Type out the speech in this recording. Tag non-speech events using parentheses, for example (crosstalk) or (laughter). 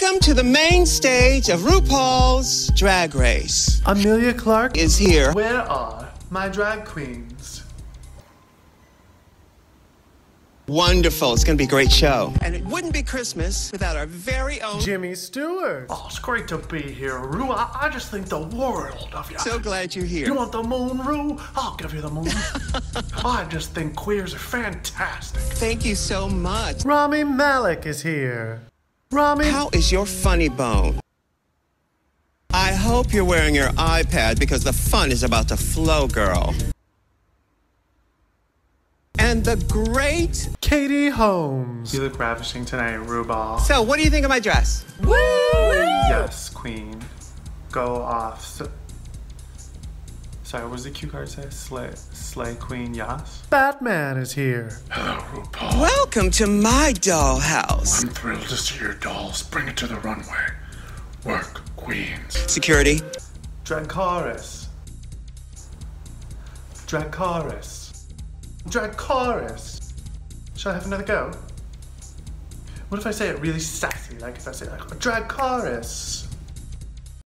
Welcome to the main stage of RuPaul's Drag Race. Emilia Clarke Is here. Where are my drag queens? Wonderful. It's going to be a great show. And it wouldn't be Christmas without our very own. Jimmy Stewart. Oh, it's great to be here, Ru. I, I just think the world of you. So glad you're here. You want the moon, Ru? I'll give you the moon. (laughs) I just think queers are fantastic. Thank you so much. Rami Malek is here. Rami. How is your funny bone? I hope you're wearing your iPad because the fun is about to flow, girl. And the great. Katie Holmes. You look ravishing tonight, Rubal. So, what do you think of my dress? Woo! Yes, queen. Go off. So, sorry, what was the cue card say? Slay, slay queen, yes? Batman is here. Hello, RuPaul. Welcome to my dollhouse. I'm thrilled to see your dolls. Bring it to the runway. Work, queens. Security. Dracarys. Dracarys. Dracarys. Shall I have another go? What if I say it really sassy? Like if I say like Dracarys.